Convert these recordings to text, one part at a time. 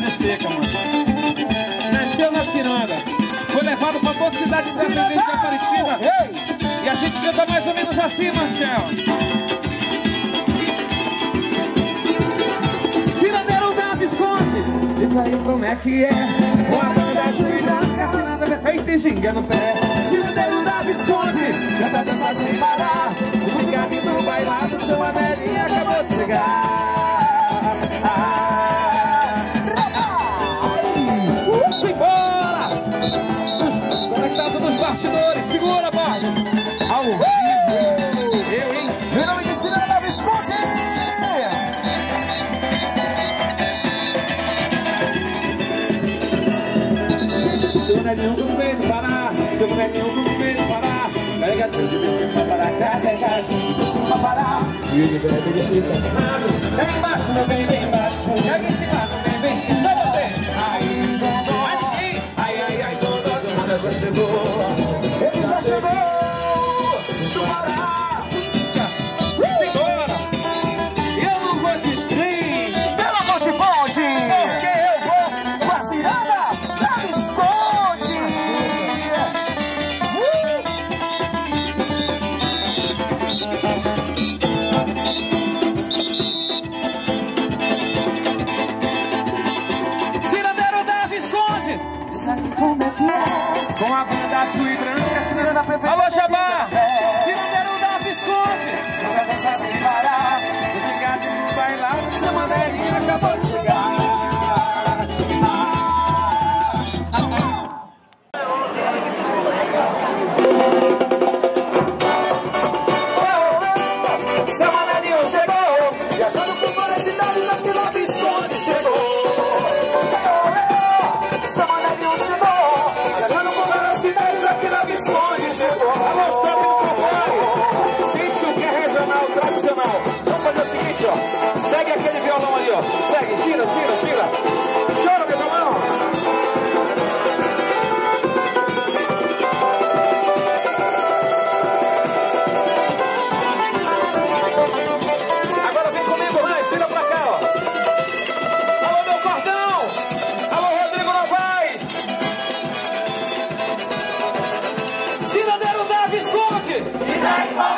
fazer seca, mano. Nasceu na ciranda. Foi levado pra toda cidade de Presidente de Aparecida. E a gente canta mais ou menos assim, Marcel. Cirandeiro da Visconde. Diz aí como é que é. Com a banda e branca, ciranda perfeita e ginga no pé. Cirandeiro da Visconde. Canta dança sem parar. Os gatos do bailado, seu Amelinha acabou de chegar. Ah, Seu neguinho do meio do Pará, seu neguinho do meio do Pará, carrega teu de pra parar, carrega de cima parar. E ele bebe de fica é embaixo, meu bem, bem embaixo, pega em cima, a banda azul e branca, Alô, Jack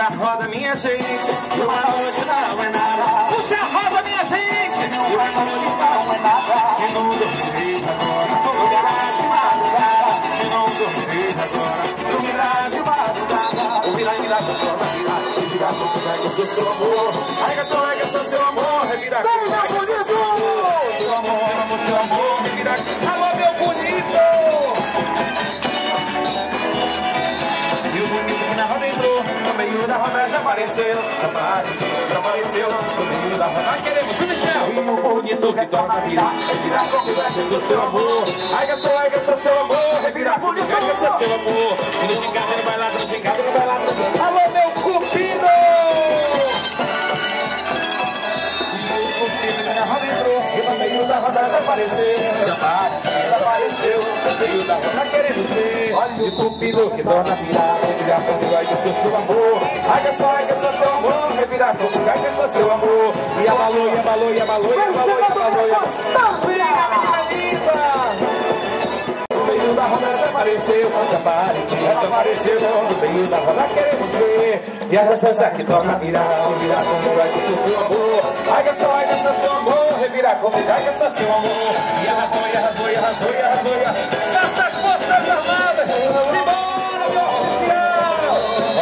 a roda, minha gente. E uma noite não é nada. Puxa a roda, minha gente. E uma noite não é nada. Se não dormir agora, dormirás de madrugada. Se não dormir agora, dormirás de madrugada. O virar, virar, controla, virar. E virar, controla, que eu sou seu amor. Arrega só, arrega só seu amor. Revira, bonito! seu amor, seu amor, seu amor. Apareceu, desapareceu, desapareceu, no meio da roda queremos o Michel. E o bonito que torna a virar, é é que sou seu amor. Ai, sou, ai, sou seu amor, comigo, é que sou seu amor. Da roda querendo ser. Olha o cupido que torna virar, revirar comigo, ai que sou seu amor. Ai que sou, ai que sou seu amor, revirar comigo, ai que sou seu amor. E abalou, e abalou, e abalou, e abalou, e abalou, e. Siga, menina linda! No meio da roda desapareceu, desapareceu, desapareceu No meio da roda queremos ver E a gostosa que torna virar, virar comigo, ai que sou seu amor Ai que só, ai que sou seu amor, comigo, ai que sou seu amor E arrasou, e arrasou, e arrasou, e arrasou, e arrasou Nossas forças armadas, simbora, meu oficial.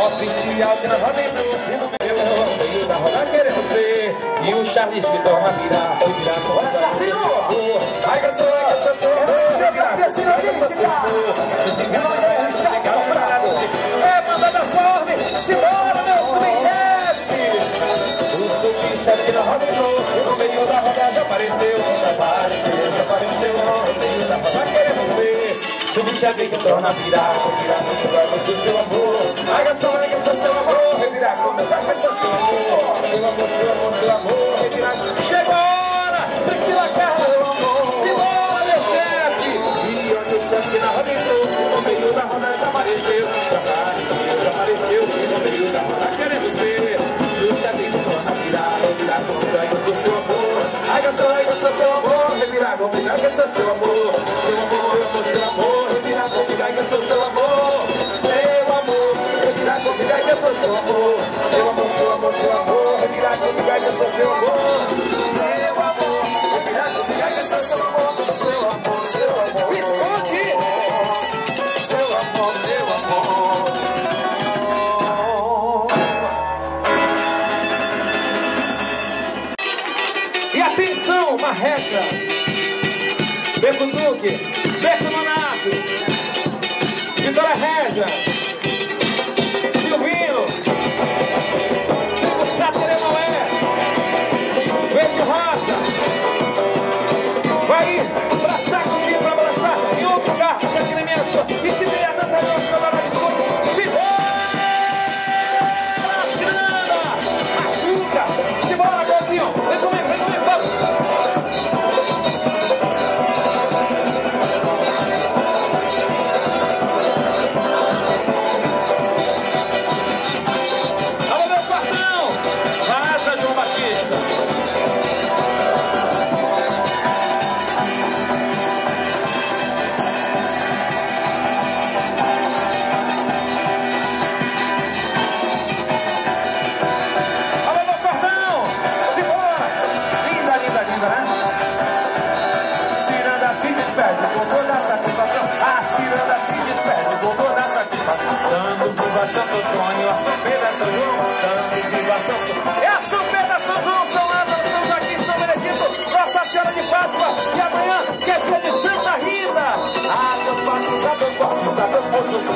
Oficial que na roda entrou, e no meio, da roda queremos ver. E o Charles que torna virar, virar ai que sou seu amor Ai que sou, ai que sou seu amor, revirar comigo, ai que sou seu amor é, ver. Subchefe que torna a virar, virar comigo, vai você seu amor. Ai, ai, garçom, seu amor, revirar comigo, vai você seu amor. Seu amor, seu amor, seu amor, revirar. Chegou a hora, Priscila Carla, simbora, meu chefe! E onde o chefe na roda entrou, no meio da roda desapareceu, desapareceu, no meio da roda queremos ver. E o chefe que torna a virar, revirar comigo, ai, eu sou seu amor. Ai, eu sou seu amor, revirar comigo, ai, eu sou seu amor. Seu amor, eu sou seu amor, Beco Duque, Beco Monaco, Vitória Régia, Silvino, Chico Sáter Emanué, Verde Rosa,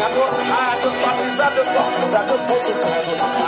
consagrados, a dos batizados, consagrados por sus santos.